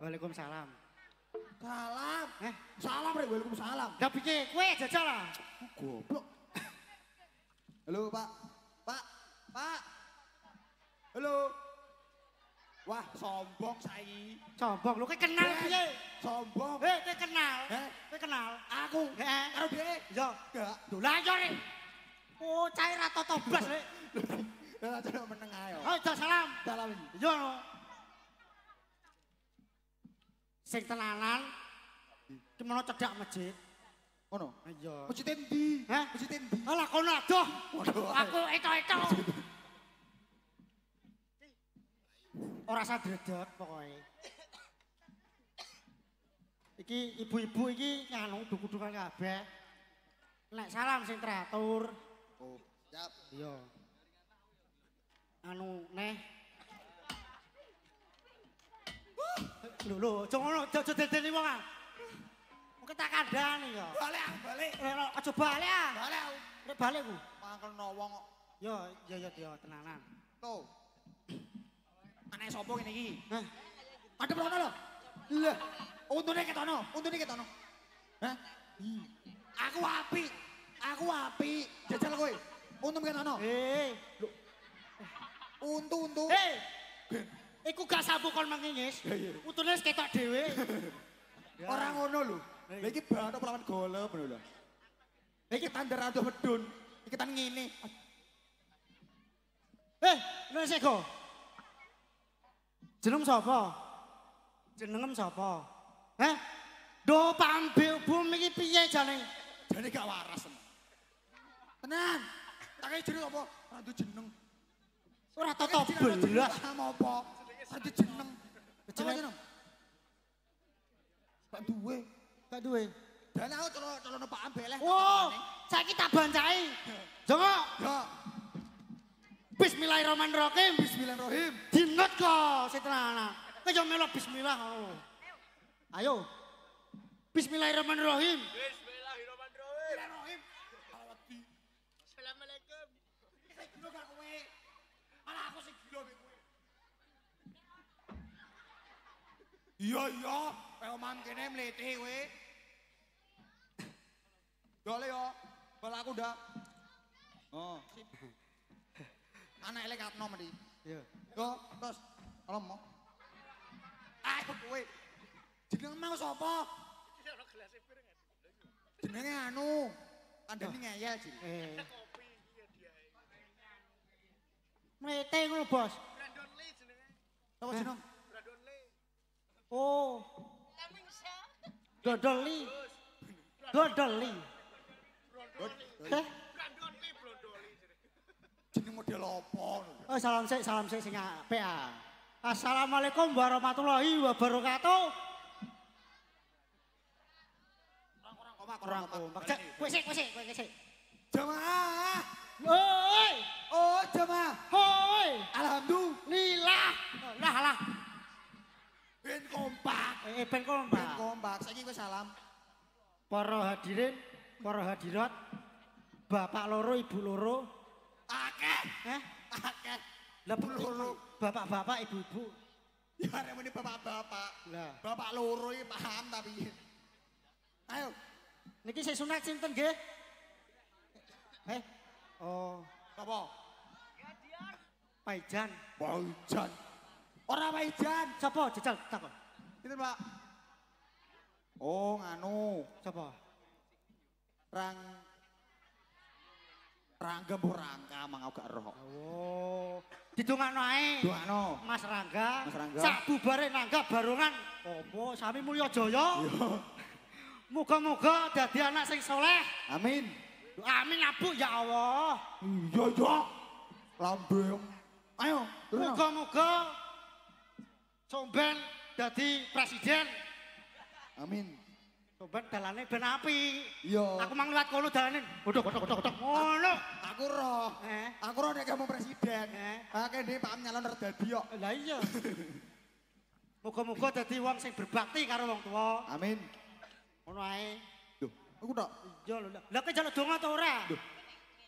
Waalaikumsalam. Salam. Eh, Salam rek, waalaikumsalam. gak pikir kue jajal lah. Goblok. Halo, Pak. Pak. Pak. Halo. Wah, sombong saiki. Sombong lu kayak kenal Eh, piye? Sombong. Eh, kayak kenal. Eh? Kayak kenal. Aku Eh. karo dhewe. Yo, Gak. lah yo rek. Oh, cair atau tobas rek. Ya coba meneng ayo. Oh, jal salam. Salam. Yo. Sing tenanan. Ki mono cedak masjid. Ono. Ayo. Masjid endi? Hah? Masjid endi? Alah kono adoh. Waduh. Aku eto-eto. Ora sadredeg pokoke. Iki ibu-ibu iki nganu duku-dukan kabeh. Nek salam sing teratur. Oh, siap. Iya. Anu neh. Lho lho, aja ngono, aja aja dedeni wong ah. Mungkin tak kandhani ya. Balik balik. Eh, aja balik ah. Balik. Nek balik ku. Mangkel wong kok. Yo, yo yo yo tenanan. Tuh. Aneh sopo ngene iki? Hah? Ada perono lho. Lah, untune ketono, untune ketono. Hah? Aku api. Aku api. Jajal kowe. Untung ketono. Eh, Untu untu. eh. Iku gak sambung kon mangingis. Utune wis ketok dhewe. Ora ngono lho. Lah iki bathuk lawan golep lho lho. Lah iki tandar adoh medun. Iki tan ngene. Eh, lha sego. Jeneng sapa? Jenengem sapa? Heh? Do pambe bumi iki piye jane? Jane gak waras. Tenan. Tak kaya jeneng apa? Ora duwe jeneng. Ora tata belah. Sama apa? Ora duwe jeneng. Jeneng Jeneng- jeneng. Gak duwe. Gak duwe. Dan aku colo colono Pak Ambeleh. Oh, saiki tak bancai. Jongo, Ya, bismillahirrahmanirrahim. bismillahirrahim. Dinot kok sing tenanan. Kowe yo melo bismillah. oh. Ayo. Bismillahirrahmanirrahim. Bismillahirrahmanirrahim. Assalamualaikum. Gila gak kowe? Malah aku sing gila mek kowe. Iya iya, kaya kene mlete kowe. Yo le yo, bal aku ndak. Oh, sip. Anak elek katno mesti. Yo. Yo, terus kalau mau. Ayo kowe. Jeneng mau sapa? Jenenge anu. Kandhane ngeyel, Jil. Eh, iya mlete ngono, Bos. Brandon Lee jenenge. Sapa jeneng? Oh, dodoli. Dodoli. Eh, jenenge. Jeneng model apa? oh salam sik, salam sik sing apik ah. Assalamualaikum warahmatullahi wabarakatuh. Orang-orang kompak, Kurang kompak. Cek, kowe sik, kowe sik, kowe sik. Jamaah. Oi, Oh, jamaah. hoi. Alhamdulillah. Lah, lah. Ben kompak. Eh, ben Ben kompak. kompak. Saiki kowe salam. Para hadirin, para hadirat, bapak loro, ibu loro, Akeh. eh, Akeh. lah loro. bapak-bapak, ibu-ibu. Ya arek muni bapak-bapak. Lah, Bapak loro iki paham tapi. Ayo. niki sing sunat sinten nggih? Eh, oh, Sapa? Paijan. Waijan. Ora Waijan. Sapa jajal takon? Itu, Pak. Oh, nganu. Sapa? Rang Rangga mbok rangka mang aku gak roh. Oh, didongakno ae. Doano. Mas Rangga, Mas Rangga. sak bubare Rangga barongan. Apa sami mulya jaya? Muga-muga dadi anak sing soleh. Amin. Amin abu ya Allah. Iya, iya. Lambeng. Ayo. Muga-muga Somben dadi presiden. Amin. Somben dalane ben api. Iya. Aku mang liwat kono dalane. Godhok godhok godhok godhok. Ngono. Aku roh. Eh. Aku roh nek kamu presiden. Eh. Akeh dhewe Pak nyalon dadi kok. Lah iya. Muga-muga dadi wong sing berbakti karo wong tuwa. Amin. Ngono ae. Loh, aku tok. Iya lho. lah. Kowe njaluk donga ta ora? Loh.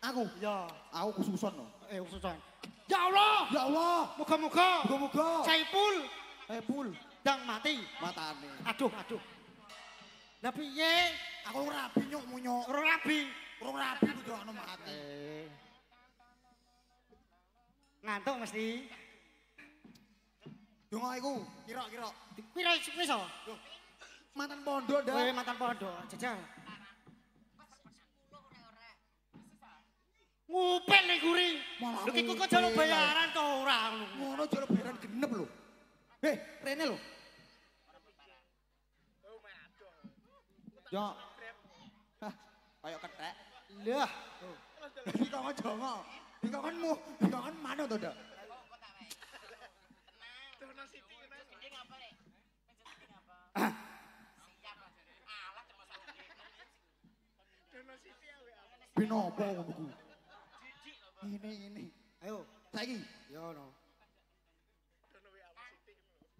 Aku, Iya. aku khususon loh. Eh khususan. Ya Allah, Ya Allah. muga-muga Muga-muga. Saipul Eh, pul. dang mati. Matane. Aduh, aduh. Lah piye? Aku ora rabi nyuk munyuk. Ora rabi. Urung rabi kudu ana mati. Eh. Ngantuk mesti. Donga iku kira-kira Pira wis iso? mantan pondok Kowe dah. mantan pondok, jajal. Ngupil ning guri. Lho ki kok jaluk bayaran to ora ngono. Ngono jare bayaran genep lho. Eh, rene lho. Yo. Hah, Kayak kethek. Lah, Iki kok jongo. Iki kok mu, iki kok manut to, Dak. Dono Siti kena. Dono Siti awe apa? Binopo ngono ku? Ini ini. ayo. Saiki. Yo no.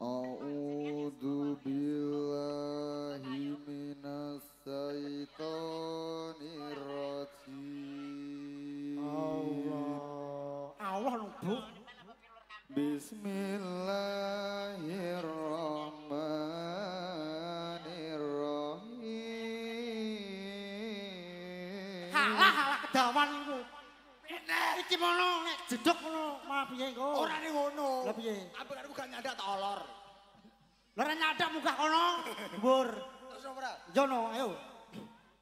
A'udhu billahi minas syaitanir rajim. Allah. Allah nubuh Bismillah Iki mono nek jedok ngono malah piye iku? Ora ning ngono. Lah piye? Ambekanku gak nyandak tak olor. Lah ora nyadak muka kono. Dhuwur. Terus ora? Yo no, ayo.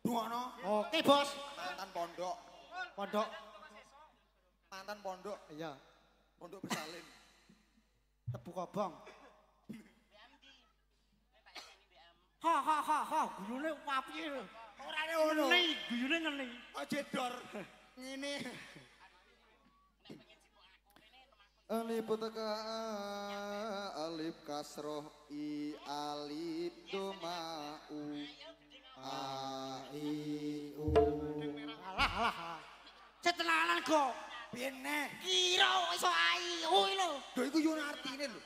Dungono Oke, Bos. mantan pondok. Pondok. Mantan pondok, Iya. pondok bersalin. Tebu kobong. Ha ha ha ha, guyune api lho. Ora ning ngono. Ngene, guyune ngene. Aja dor. Ngene. Alif teka alif kasroh i alif doma u a i u Alah alah. Setenanan kok. Neh? Kira iso ai, ui lho. Lho iku yo artine lho.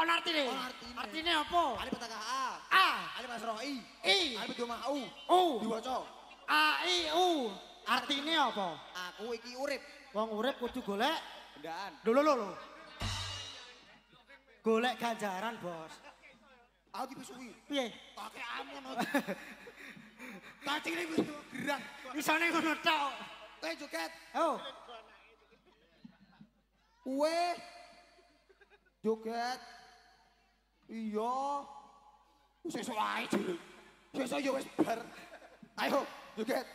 Ana artine? Ana artine. Artine apa? Alif teka A. A, Alif kasroh I. I, Alif doma U. U, Diwaca. A, I, U. Artine apa? Aku iki urip. Wong urip kudu golek. Bendaan. Lho lho lho. Golek ganjaran, Bos. Aku iki suwi. Piye? Pakai amun. Kacine wis gerang. Isane ngono tok. Kowe joget. Oh, Kowe joget. Iya. Sesuk ae jare. Sesuk yo wis bar. Ayo joget.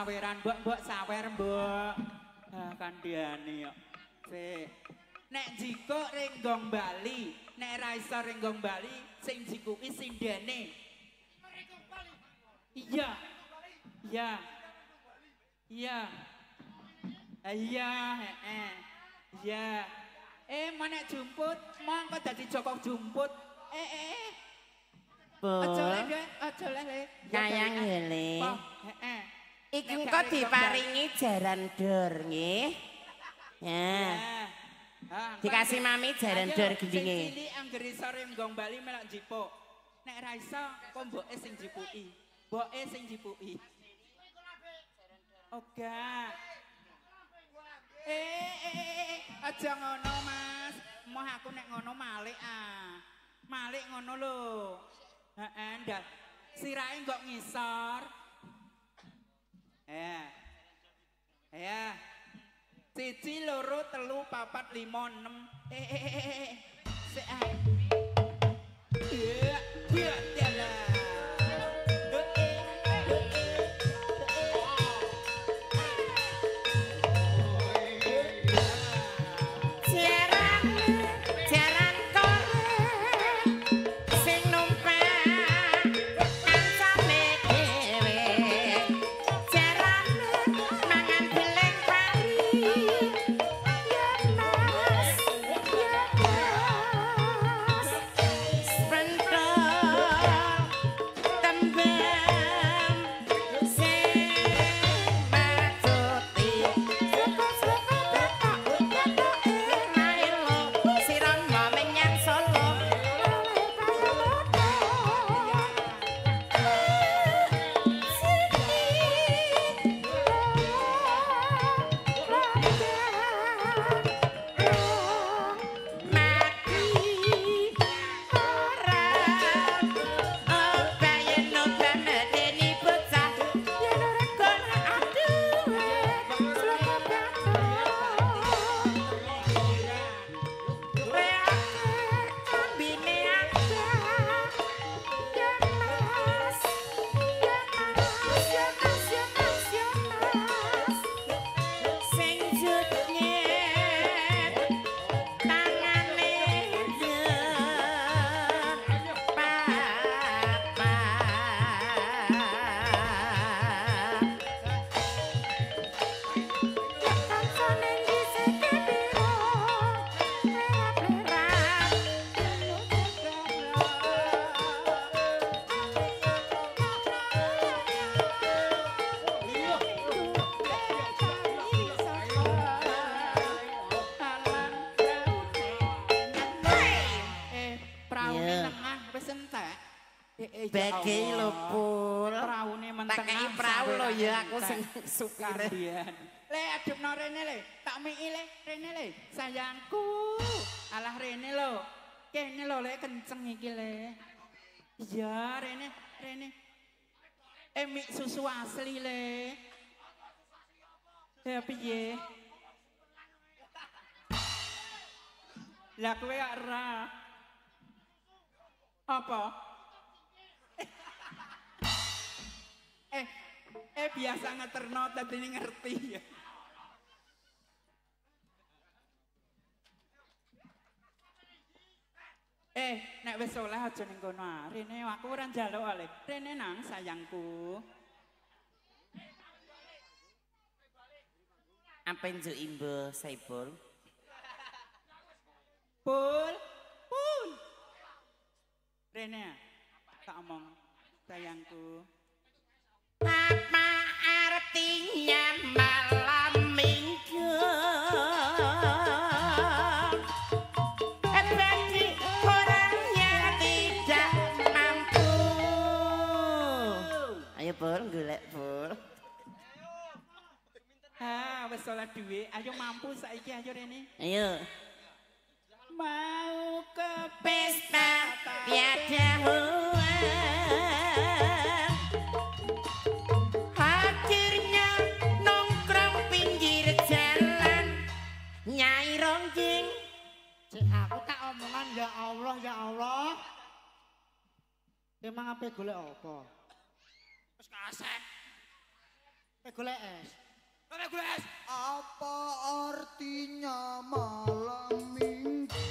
Saweran, mbok mbok sawer, mbok. Ah kandhane kok. Sik. Nek jikuk renggong Bali, nek ra iso renggong Bali, sing jikuki sindene. Iya. Iya. Iya. Ah, Iya, heeh. Iya. Eh, mana jumput? Mongko dadi Joko jumput. Eh, eh, eh. Aja le, Bu, Dek. aja le, Le. Kayang ya, Le. Oh, heeh. Iki engko diparingi jaran dor nggih. Ya. Eh. Dikasih mami jaran dor gendinge. cilik anggere iso renggong Bali melok jipuk. Nek ra iso, kok mboke sing jipuki. Mboke sing jipuki. Oga. Eh, eh, eh, eh, aja ngono, Mas. Moh aku nek ngono malik ah. Malik ngono lho. Heeh, ndak. Sirahe kok ngisor. Eh. Ya. Siji, loro, telu, papat, lima, enam. Eh, eh, eh, eh, eh. Sik ah. Iya, iya, dalah. Kandian. Le adepno rene le. Tak miki le, rene le. Sayangku. Alah rene lho. Kene lho le kenceng iki le. Iya, rene, rene. Eh, mik susu asli le. Ya piye? Lah kowe ora. Apa? eh, eh biasa ngeterno tadi ngerti ya. Eh, nek wis oleh aja ning kono ah. Rene aku ora njaluk oleh. Rene nang sayangku. Apa njuk imbo Saipul? Pul, pul. Rene, tak omong sayangku. Wis oleh duit. Ayo mampu saiki ayo Rene. Ayo. Mau ke Pesta tiada Apa golek apa? Wis kasek. Eh golek es. Kowe gue es. Apa artinya malam minggu?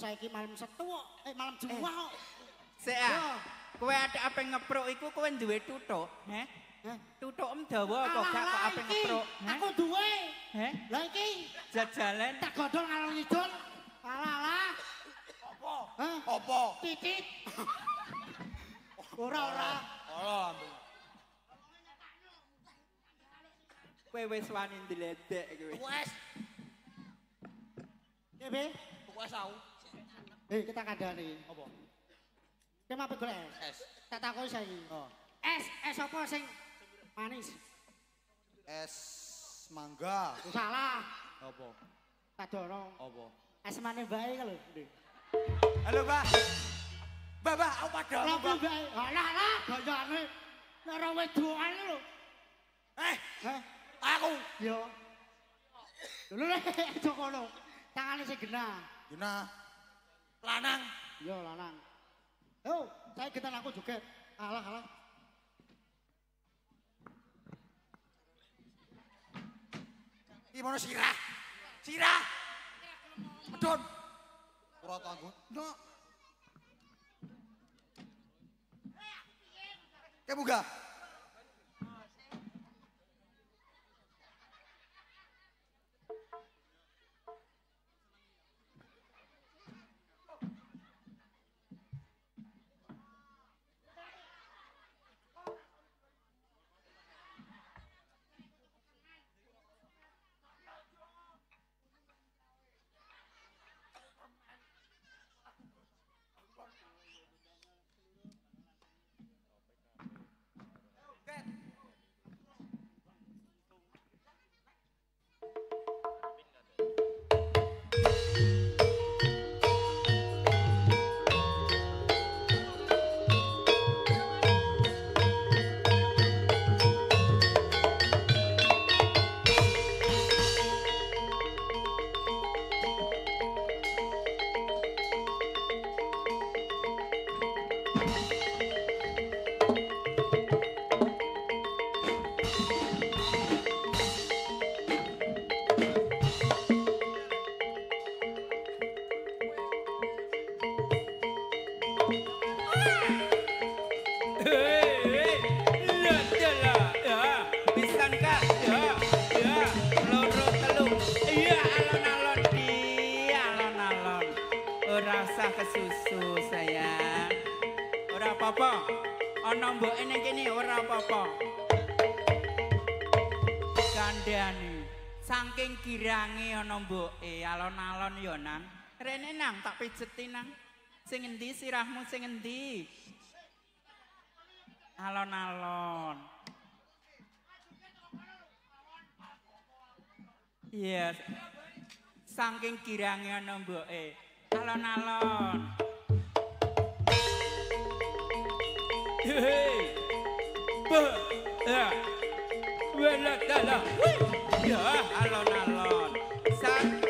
Saiki malam Setu kok. Eh malam Jumat kok. Seah, kowe ada apa ngepruk iku kowe duwe tutuk, he? Heh. Tutuk em dawa kok gak kok apa iki, ngepruk, he? Aku duwe. He? Lah iki Jajalen tak godhong ngalor ngidul. Alah alah. Apa? Apa? Titit. Ora ora. Allah, ampun. kowe wis wani ndledek kowe. Wes, Kebe. wes aku. Eh kita kandhani. Apa? Ki mape golek es. Es. Tak takoki saiki. Oh. Es, es apa sing manis? Es mangga. Salah. Apa? Tak dorong. Apa? Es manis bae lho. Halo, Mbak. Mbak, Mbak, aku padamu, Lha Mbak. bae. Alah alah gayane. Nek ora wedoan lho. Eh, Heh. aku. Yo. Lho lek aja kono. Tangane sing genah. Guna. Lanang. Yo lanang. Yo, saya getan aku joget. Alah alah. Iki mana sirah? Sirah. Medon. Ora tanggung. No. Kayak buka. Girange ana mboke alon-alon ya nang. Rene nang tak pijeti nang. Sing endi sirahmu sing endi? Alon-alon. Iya. Saking kirange ana mboke. Alon-alon. Hei. Ba. Ya. Wala. Ya, alon-alon. Satu